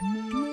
Mm-hmm.